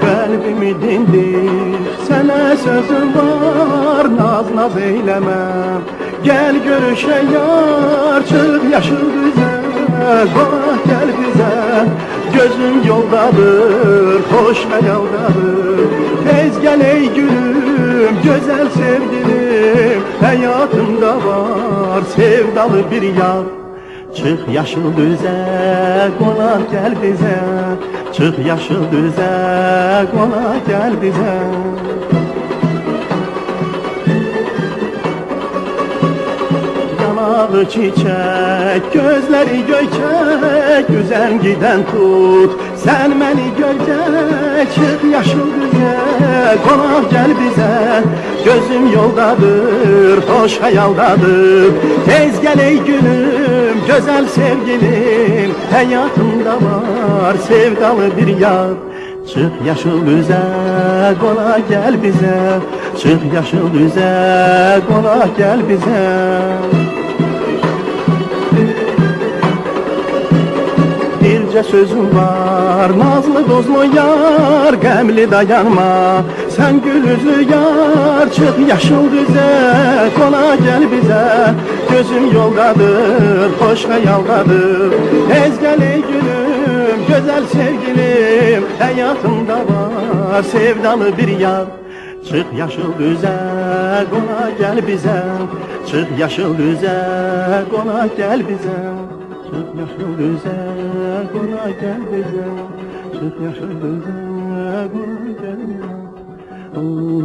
Kalbimi dindir sana sözüm var Naz naz eyleme Gel görüşe yar Çık yaşıl güzel Bak gel bize Gözüm yoldadır Hoş hayaldadır Tez gel ey gülüm Güzel sevgilim. Hayatımda var Sevdalı bir yar. Çık yaşıl düze, konak gel bize. Çık yaşıl düze, konak gel bize Yanağı çiçek, gözleri gökek Güzel giden tut, sen beni gölge Çık yaşıl düze, konak gel bize. Gözüm yoldadır, hoş hayaldadır. Tez gel ey gülüm, güzel sevgilim. Hayatımda var sevdalı bir yar. Çık yaşıl düze, kola gel bize. Çık yaşıl düze, kola gel bize Birce sözüm var Nazlı dozlu yar Gemli dayanma. Sen gül yüzlü yar Çık yaşıl düze Kola gel bize Gözüm yoldadır Hoş hayaldadır Ez gel ey gülüm Güzel sevgilim Hayatımda var Sevdalı bir yar. Çık yaşıl düze, kola gel bize Çık yaşıl düze, kola gel bize Çık yaşıl düze, kola gel bize. Çık yaşıl düze, kola gel bize